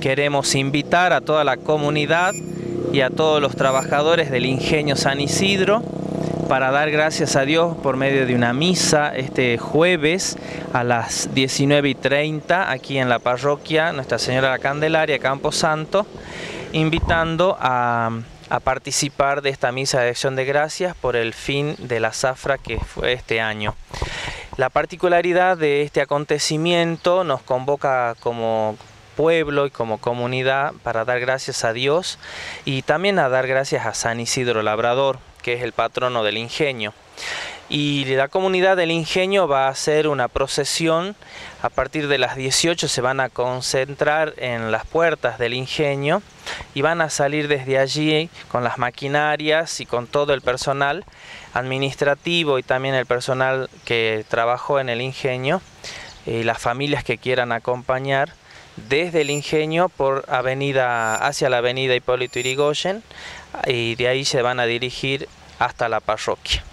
Queremos invitar a toda la comunidad y a todos los trabajadores del ingenio San Isidro para dar gracias a Dios por medio de una misa este jueves a las 19 y 30 aquí en la parroquia Nuestra Señora la Candelaria, Campo Santo, invitando a, a participar de esta misa de acción de gracias por el fin de la zafra que fue este año. La particularidad de este acontecimiento nos convoca como pueblo y como comunidad para dar gracias a Dios y también a dar gracias a San Isidro Labrador, que es el patrono del ingenio. Y la comunidad del ingenio va a hacer una procesión. A partir de las 18 se van a concentrar en las puertas del ingenio y van a salir desde allí con las maquinarias y con todo el personal administrativo y también el personal que trabajó en el ingenio y las familias que quieran acompañar desde el ingenio por avenida hacia la avenida Hipólito Irigoyen y de ahí se van a dirigir hasta la parroquia.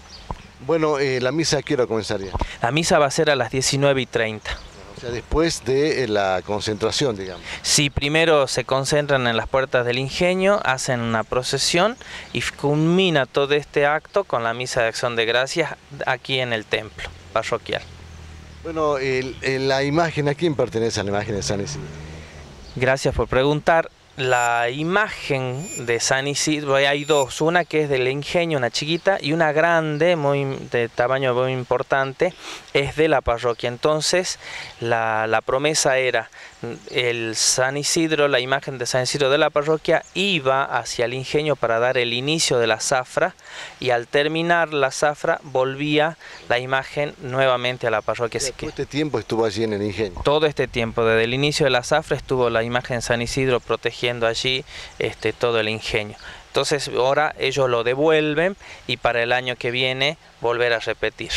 Bueno, eh, ¿la misa a qué hora comenzaría? La misa va a ser a las 19 y 30. O sea, después de eh, la concentración, digamos. Sí, primero se concentran en las puertas del ingenio, hacen una procesión y culmina todo este acto con la misa de acción de gracias aquí en el templo parroquial. Bueno, la imagen, ¿a quién pertenece la imagen de San Isidro? Gracias por preguntar la imagen de San Isidro, hay dos, una que es del ingenio, una chiquita, y una grande, muy de tamaño muy importante, es de la parroquia. Entonces, la, la promesa era, el San Isidro, la imagen de San Isidro de la parroquia, iba hacia el ingenio para dar el inicio de la zafra, y al terminar la zafra, volvía la imagen nuevamente a la parroquia. Así que este tiempo estuvo allí en el ingenio? Todo este tiempo, desde el inicio de la zafra, estuvo la imagen de San Isidro allí este, todo el ingenio. Entonces ahora ellos lo devuelven y para el año que viene volver a repetir.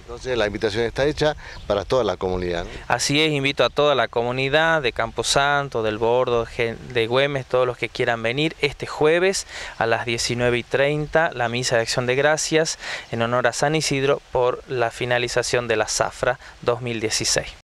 entonces la invitación está hecha para toda la comunidad. Así es, invito a toda la comunidad de Camposanto, del Bordo, de Güemes, todos los que quieran venir este jueves a las 19 y 30, la misa de acción de gracias en honor a San Isidro por la finalización de la Zafra 2016.